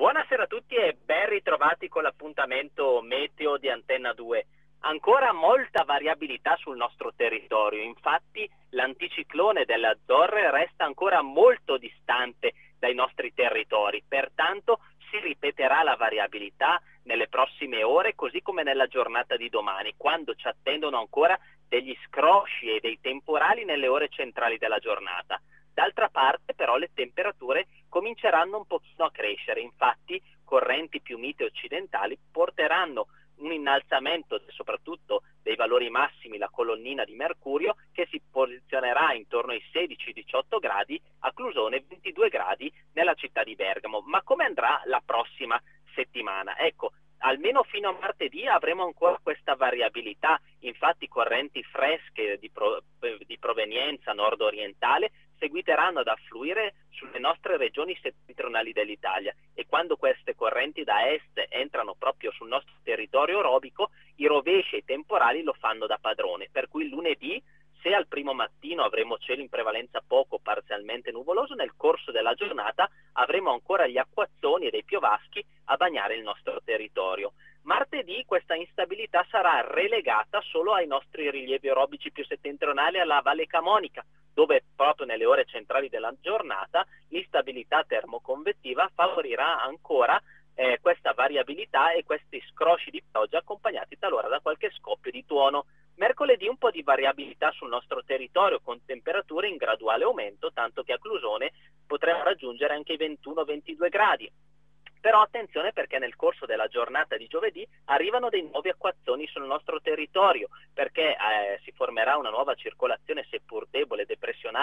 Buonasera a tutti e ben ritrovati con l'appuntamento meteo di Antenna 2. Ancora molta variabilità sul nostro territorio, infatti l'anticiclone delle Azzorre resta ancora molto distante dai nostri territori, pertanto si ripeterà la variabilità nelle prossime ore così come nella giornata di domani, quando ci attendono ancora degli scrosci e dei temporali nelle ore centrali della giornata. D'altra parte però cominceranno un pochino a crescere, infatti correnti più mite occidentali porteranno un innalzamento soprattutto dei valori massimi, la colonnina di mercurio, che si posizionerà intorno ai 16-18 gradi, a Clusone 22 gradi nella città di Bergamo. Ma come andrà la prossima settimana? Ecco, almeno fino a martedì avremo ancora questa variabilità, infatti correnti fresche di, pro, di provenienza nord-orientale seguiteranno ad affluire sulle nostre regioni settentrionali dell'Italia e quando queste correnti da est entrano proprio sul nostro territorio orobico, i rovesci e i temporali lo fanno da padrone, per cui lunedì se al primo mattino avremo cielo in prevalenza poco parzialmente nuvoloso, nel corso della giornata avremo ancora gli acquazzoni e dei piovaschi a bagnare il nostro territorio. Martedì questa instabilità sarà relegata solo ai nostri rilievi orobici più settentrionali alla Valle Camonica, dove proprio nelle ore centrali della giornata l'instabilità termoconvettiva favorirà ancora eh, questa variabilità e questi scrosci di pioggia accompagnati talora da qualche scoppio di tuono. Mercoledì un po' di variabilità sul nostro territorio con temperature in graduale aumento, tanto che a Clusone potremo raggiungere anche i 21-22 gradi. Però attenzione perché nel corso della giornata di giovedì arrivano dei nuovi acquazzoni sul nostro territorio, perché eh, si formerà una nuova circolazione seppur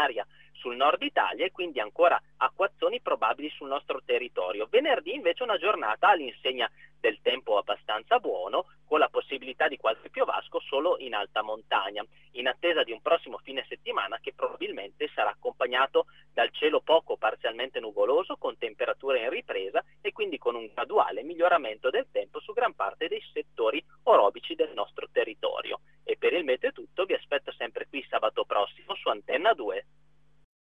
straordinaria sul nord Italia e quindi ancora acquazzoni probabili sul nostro territorio. Venerdì invece una giornata all'insegna del tempo abbastanza buono, con la possibilità di qualche piovasco solo in alta montagna, in attesa di un prossimo fine settimana che probabilmente sarà accompagnato dal cielo poco parzialmente nuvoloso, con temperature in ripresa e quindi con un graduale miglioramento del tempo su gran parte dei settori orobici del nostro territorio. E per il meteo è tutto, vi aspetto sempre qui sabato prossimo su Antenna 2